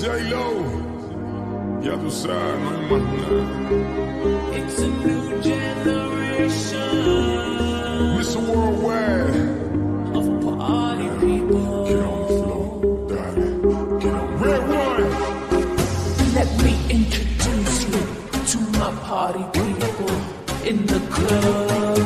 J-Lo, ya tú sabes, no hay más nada. It's a new generation Mr. Worldwide, of party people. get on the floor, dale, get on. RedOne, Let me introduce you to my party people in the club.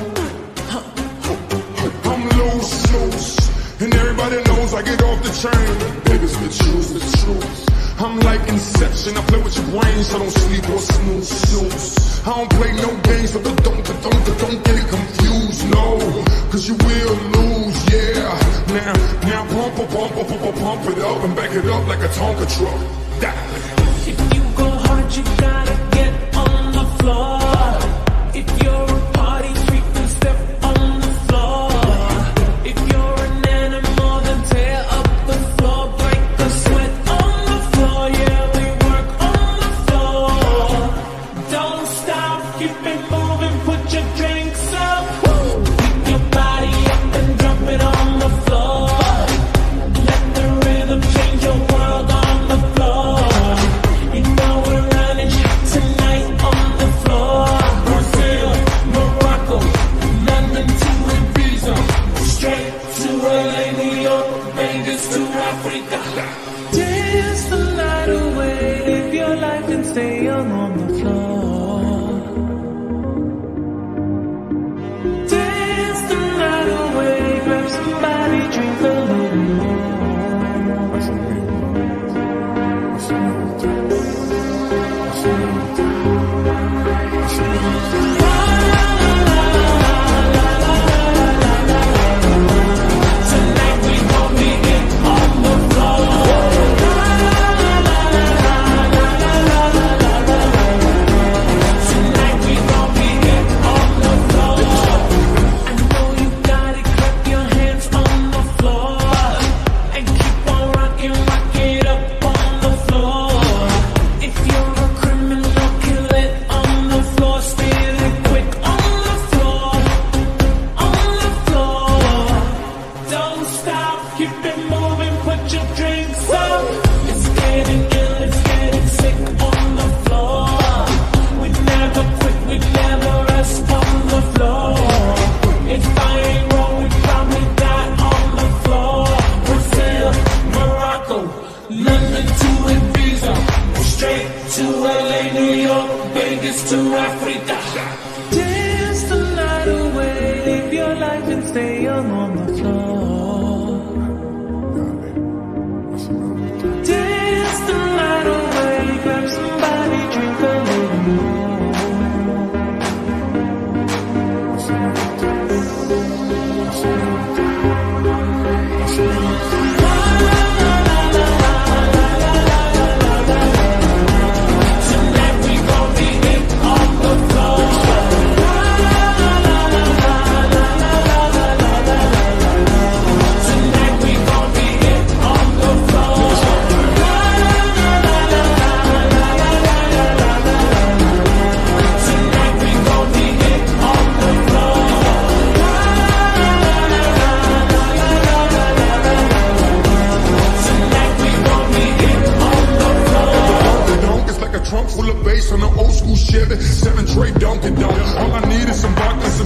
I'm loose, loose, and everybody knows I get off the train. Baby's the truth, the truth. I'm like Inception, I play with your brains, so don't sleep or snooze. I don't play no games, so don't, don't, don't, don't get it confused, no. Cause you will lose, yeah. Now, now pump, pump, pump, pump, pump, it up and back it up like a Tonka truck. If you go hard, you gotta Vegas to Africa. Dance the night away, live your life and stay young on the floor. Dance the night away, grab somebody, drink a little more. Stay young on the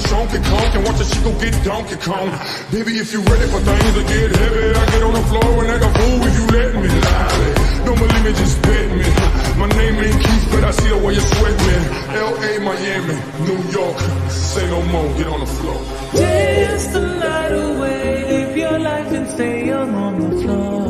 some get Kong and watch a shit go get Donkey Kong. Baby, if you ready for things to get heavy, I get on the floor and act a fool if you let me. Lie. Don't believe me, just bet me. My name ain't Keith, but I see the way you sweat me. L.A., Miami, New York, say no more, get on the floor. Dance the night away, live your life and stay on the floor.